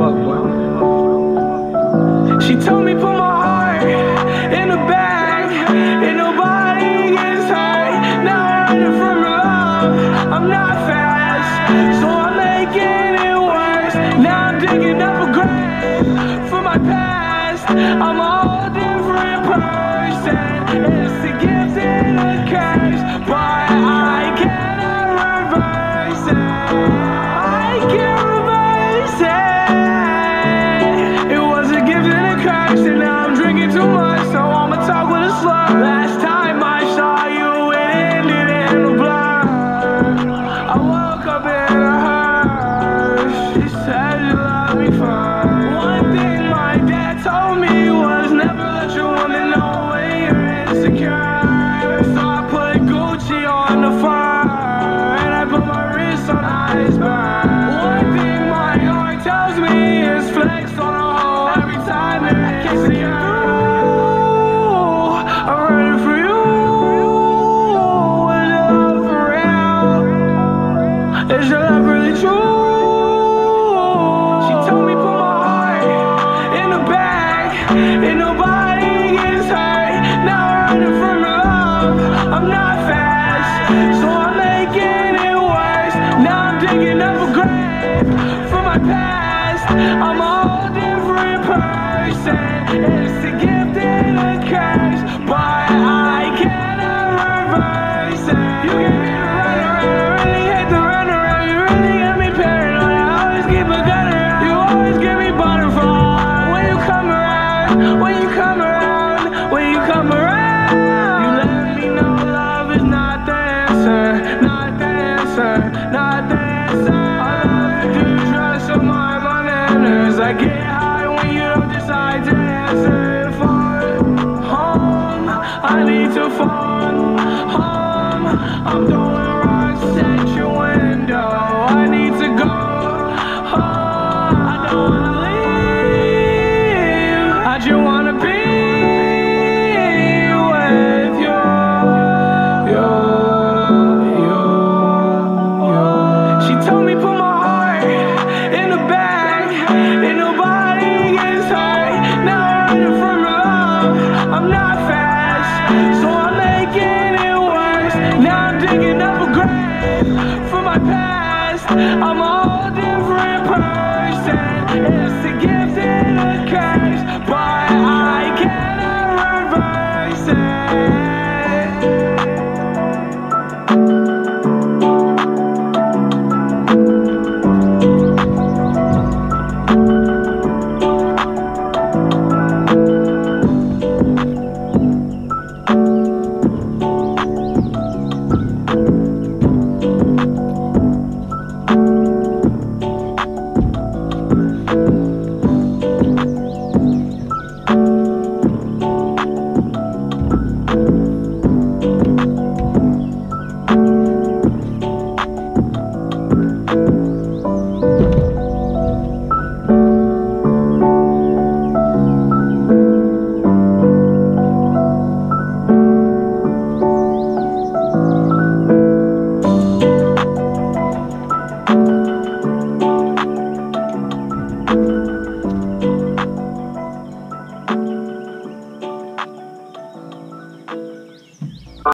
fuck, bro. She told me put my heart in the bag, and nobody gets hurt. Now I'm running from love. I'm not fast, so I'm making it worse. Now I'm digging up a grave for my past. I'm a whole different person. It's a gift. I'm not fast, so I'm making it worse. Now I'm digging up a grave for my past. I'm all Cause I get high when you don't decide to answer phone. Home, I need to phone. Home, I'm throwing rocks at your window. I need to go home, I don't wanna